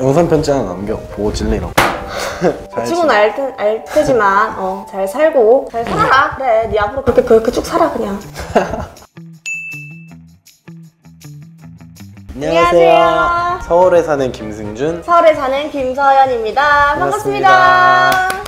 영상 편지 하나 남겨. 보고 찔리라고 잘 지금은 알, 테, 알 테지만 어, 잘 살고 잘 살아라. 그래 네 앞으로 그렇게 그렇게 쭉 살아 그냥. 안녕하세요. 서울에 사는 김승준. 서울에 사는 김서연입니다. 반갑습니다, 반갑습니다.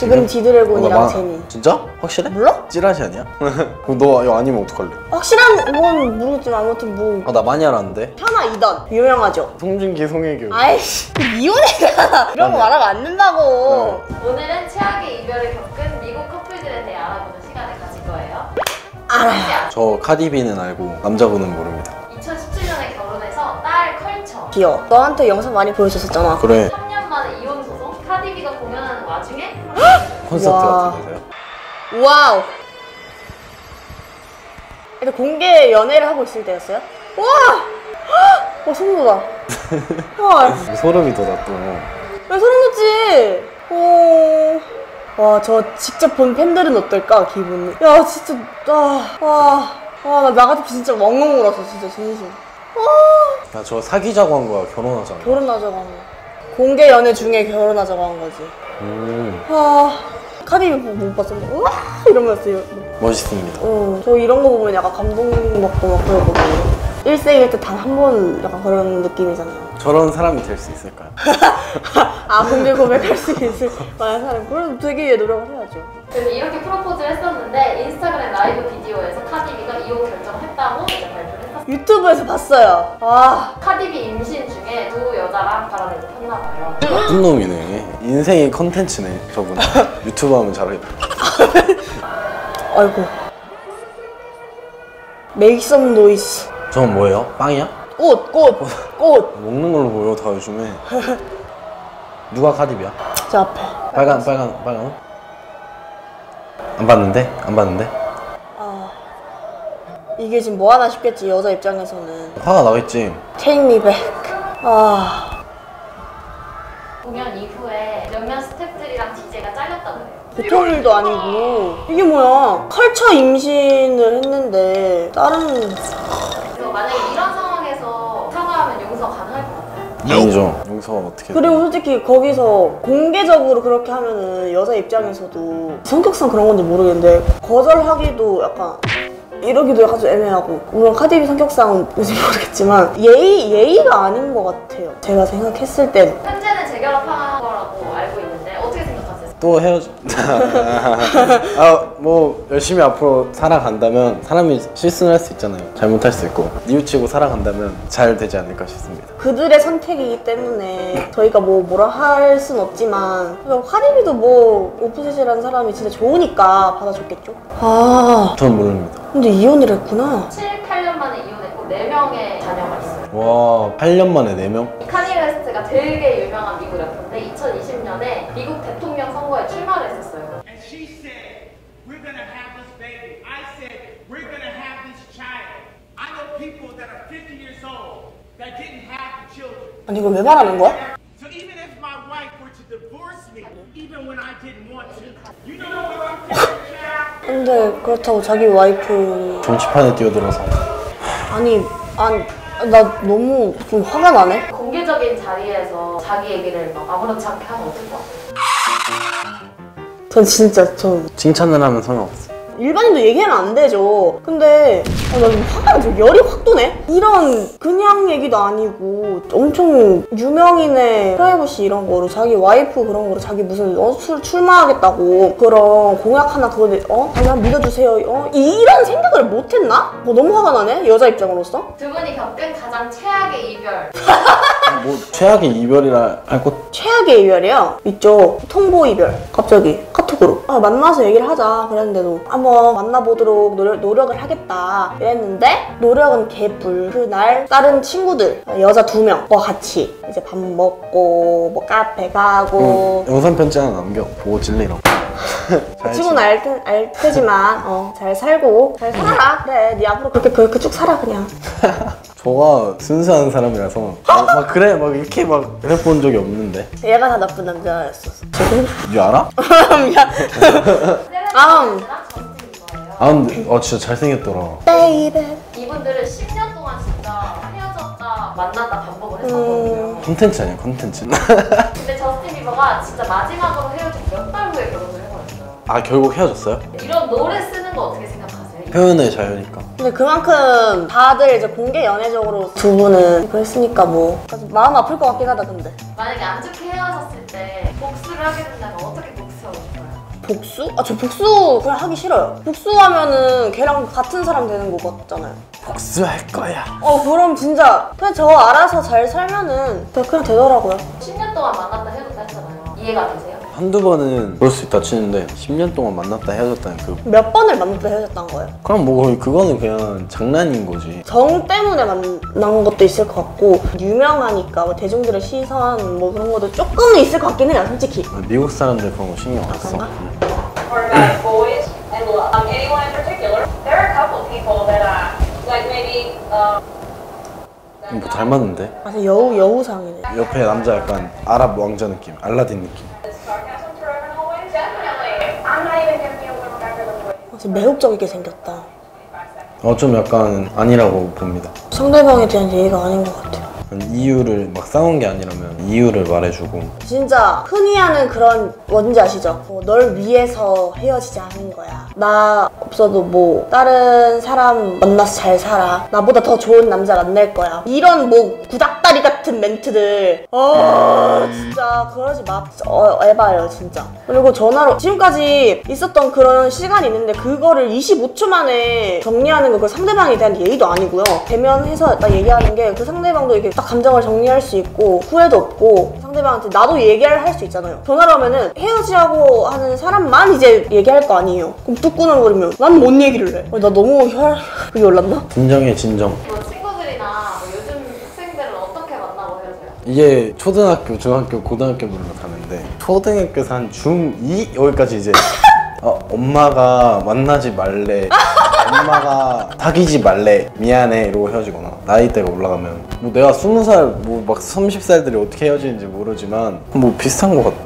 지금 지드래곤이랑 어, 나 제니. 진짜? 확실해? 몰라? 찌라시 아니야? 그럼 너 이거 아니면 어떡할래? 확실한 건 모르겠지만 아무튼 뭐. 아 나 많이 알았는데. 하나 이던 유명하죠? 송중기 송혜교. 아이씨 그 이혼해가 이런 거 말하면 안 된다고. 오늘은 최악의 이별을 겪은 미국 커플들에 대해 알아보는 시간을 가질 거예요. 알아요. 저 카디비는 알고 남자분은 모릅니다. 2017년에 결혼해서 딸 컬처. 귀여워. 너한테 영상 많이 보여줬었잖아. 그래. 3년 만에 이혼 소송. 카디비가 공연하는 와중에 콘서트 와. 같은 데서요? 와우 일단 공개 연애를 하고 있을 때였어요? 와! 헉! 와 소름 돋아 와 소름이 또 왜 소름 돋지? 오. 와, 저 직접 본 팬들은 어떨까, 기분이? 야, 진짜, 아, 와, 와, 나 나가서 진짜 엉엉 울었어, 진짜, 진심. 와, 야저 사귀자고 한 거야 결혼하자고 결혼하자고 한 거. 공개 연애 중에 결혼하자고 한 거지. 음 아, 카디비 보고 못 봤었는데, 우와! 이러면서, 이러- 멋있습니다 응, 저 이런 거 보면 약간 감동받고 막 그러거든요. 일생일 때 단 한 번 약간 그런 느낌이잖아요. 저런 사람이 될 수 있을까요? 아, 공개 고백할 수 있을 만한 사람. 그래도 되게 노력을 해야죠. 그래서 이렇게 프로포즈를 했었는데 인스타그램 라이브 비디오에서 카디비가 이혼 결정했다고 발표를 했었어요. 유튜브에서 봤어요. 아, 카디비 임신 중에 두 여자랑 바람을 폈나 봐요. 나쁜 놈이네 인생이 컨텐츠네 저분 유튜브 하면 잘하겠다 아이고. Make some noise. 저건 뭐예요? 빵이야? 꽃, 꽃, 꽃. 먹는 걸로 보여 다 요즘에 누가 카디비야? 저 앞에. 빨간 빨간 빨간 옷? 안 봤는데? 안 봤는데? 아, 이게 지금 뭐 하나 싶겠지 여자 입장에서는. 화가 나겠지 Take me back. 아, 공연 이후에 몇몇 스태프들이랑 DJ가 잘렸다고 해요. 보통 일도 아니고 이게 뭐야? 컬처 임신을 했는데 다른 그래서 만약에 이런 상황에서 사과하면 용서 가능할 것 같아요. 아니죠 여기서 어떻게 그리고 솔직히 거기서 공개적으로 그렇게 하면은 여자 입장에서도 성격상 그런 건지 모르겠는데 거절하기도 약간 이러기도 좀 애매하고 물론 카디비 성격상은 뭔지 모르겠지만 예의 예의가 아닌 것 같아요. 제가 생각했을 땐 현재는 재결합한 거 또 헤어져 아 뭐 열심히 앞으로 살아간다면 사람이 실수는 할수 있잖아요 잘못할 수 있고 뉘우치고 살아간다면 잘 되지 않을까 싶습니다 그들의 선택이기 때문에 저희가 뭐 뭐라 할 순 없지만 그러니까 카디비도 뭐 오프셋이라는 사람이 진짜 좋으니까 받아줬겠죠. 아 전 모릅니다 근데 이혼을 했구나. 7, 8년 만에 이혼했고 4명의 자녀가 있어요. 와 8년 만에 4명? 이 카니 웨스트가 되게 유명한 미국 래퍼인데 2020년에 미국 대통령 선거에 출마를 했었어요. And she said, We're gonna have this baby. I said, We're gonna have this child. I know people that are 50 years old that didn't have the children. 아니 이걸 왜 말하는 거야? So even if my wife were to divorce me, even when I didn't want to, you know what I'm child? 근데 그렇다고 자기 와이프 정치판에 뛰어들어서 아니 아니 나 너무 좀 화가 나네. 공개적인 자리에서 자기 얘기를 막 아무렇지 않게 하면 어떨 것 같아요? 전 진짜 전 칭찬을 하면 소용없어 일반인도 얘기하면 안 되죠. 근데 아, 나 지금 화가 나서 열이 확 도네. 이런 그냥 얘기도 아니고 엄청 유명인의 프라이버시 이런 거로 자기 와이프 그런 거로 자기 무슨 어, 출, 출마하겠다고 그런 공약 하나 그거 내- 어 아니야 믿어주세요. 어 이런 생각을 못했나? 뭐 너무 화가 나네 여자 입장으로서. 두 분이 겪은 가장 최악의 이별. 뭐 최악의 이별이라 할 것 최악의 이별이요? 있죠. 통보 이별. 갑자기 카톡으로. 아, 만나서 얘기를 하자. 그랬는데도 한번 만나보도록 노력, 노력 을 하겠다. 이랬는데 노력은 개뿔. 그날 다른 친구들, 여자 두 명과 같이 이제 밥 먹고 뭐 카페 가고 영상 편지 하나 남겨 보고 잘 지금은 알, 테, 알 테지만 어, 잘 살고 잘 살아라. 그래. 네 앞으로 그렇게 그렇게 쭉 살아 그냥. 저가 순수한 사람이라서 막, 막 그래 막 이렇게 막 해본 적이 없는데 얘가 다 나쁜 남자였었어. 지금? 니 알아? 미안. celebrity랑 아. 아 근데 어 진짜 잘생겼더라 baby. 이분들은 10년 동안 진짜 헤어졌다 만났다 반복을 했었거든요. 콘텐츠 아니야 콘텐츠 근데 저스틴 비버가 진짜 마지막으로 헤어진 몇 달 후에 결혼을 해버렸어요. 아 결국 헤어졌어요? 이런 노래 쓰는 표현의 자유니까 근데 그만큼 다들 이제 공개 연애적으로 두 분은 그랬으니까 뭐 그래서 마음 아플 것 같긴 하다 근데 만약에 안 좋게 헤어졌을 때 복수를 하게 된다면 어떻게 복수하고 싶어요? 복수? 아 저 복수 그냥 하기 싫어요 복수하면은 걔랑 같은 사람 되는 거 같잖아요 복수할 거야 어 그럼 진짜 그냥 저 알아서 잘 살면은 그냥 되더라고요 10년 동안 만났다 헤어졌다 했잖아요. 이해가 되세요? 한두 번은 그럴 수 있다 치는데 10년 동안 만났다 헤어졌다는 그 몇 번을 만났다 헤어졌다는 거예요 그럼 뭐 거의 그거는 그냥 장난인 거지 정 때문에 만난 것도 있을 것 같고 유명하니까 뭐 대중들의 시선 뭐 그런 것도 조금은 있을 것 같긴 해요 솔직히 미국 사람들 그런 거 신경 안 써. 그런가? 응. or about boys and love. Um, anyone in particular? There are a couple people that, uh, like maybe, um, 뭐 닮았는데? 아 여우 여우상이네 옆에 남자 약간 아랍 왕자 느낌, 알라딘 느낌. 아, 매혹적이게 생겼다 어좀 약간 아니라고 봅니다. 상대방에 대한 예의가 아닌 것 같아요 이유를 막 싸운 게 아니라면 이유를 말해주고 진짜 흔히 하는 그런 뭔지 아시죠? 뭐, 널 위해서 헤어지지 않은 거야. 나 없어도 뭐 다른 사람 만나서 잘 살아. 나보다 더 좋은 남자 만날 거야. 이런 뭐 구닥다리 같은 멘트들. 어 진짜 그러지 마. 어, 에바예요 진짜. 그리고 전화로 지금까지 있었던 그런 시간이 있는데 그거를 25초 만에 정리하는 거 그 상대방에 대한 예의도 아니고요. 대면해서 딱 얘기하는 게 그 상대방도 이렇게 딱 감정을 정리할 수 있고 후회도 없고 상대방한테 나도 얘기를 할 수 있잖아요. 전화로 하면은 헤어지자고 하는 사람만 이제 얘기할 거 아니에요. 그럼 뚝 끊어버리면 난 뭔 얘기를 해? 어, 나 너무 혈, 혈이 올랐나? 진정해 진정. 뭐 친구들이나 뭐 요즘 학생들은 어떻게 만나고 헤어져요? 이게 초등학교, 중학교, 고등학교별로 다른데 초등학교에서 한 중2 여기까지 이제 어, 엄마가 만나지 말래. 엄마가 사귀지 말래. 미안해. 이러고 헤어지거나. 나이대가 올라가면. 뭐 내가 20살 뭐 막 30살들이 어떻게 헤어지는지 모르지만 뭐 비슷한 것 같아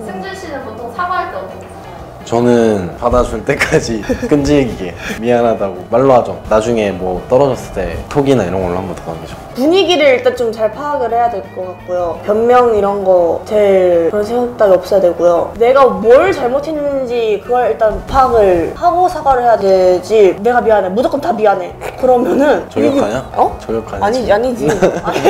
저는 받아줄 때까지 끈질기게 미안하다고 말로 하죠 나중에 뭐 떨어졌을 때 톡이나 이런 걸로 한번 더 남기죠 분위기를 일단 좀 잘 파악을 해야 될 것 같고요. 변명 이런 거 제일 그런 생각이 없어야 되고요. 내가 뭘 잘못했는지 그걸 일단 파악을 하고 사과를 해야 되지. 내가 미안해. 무조건 다 미안해. 그러면은 저격하냐? 어? 저격하냐? 아니 아니지. 아니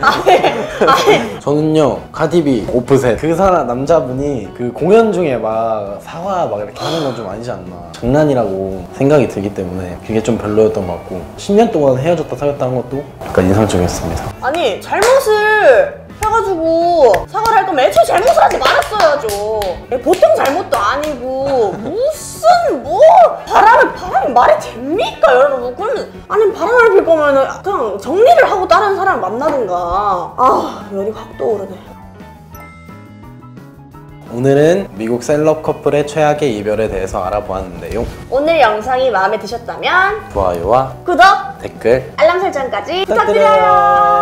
아니 아니. 저는요 카디비 오프셋 그 사람 남자분이 그 공연 중에 막 사과 막 이렇게 하는 건 좀 아니지 않나 장난이라고 생각이 들기 때문에 그게 좀 별로였던 것 같고 10년 동안 헤어졌다 사귀었다는 것도 약간 인상적이었습니다 아니 잘못을 해가지고 사과를 할 거면 애초에 잘못을 하지 말았어야죠. 보통 잘못도 아니고 무슨 뭐 바람을 바람이 말이 됩니까 여러분? 그러면 아니 바람을 필 거면 은 그냥 정리를 하고 다른 사람 만나든가. 아 열이 확 떠오르네. 오늘은 미국 셀럽 커플의 최악의 이별에 대해서 알아보았는데요 오늘 영상이 마음에 드셨다면 좋아요와 구독, 댓글 알람 설정까지 부탁드려요. 부탁드려요.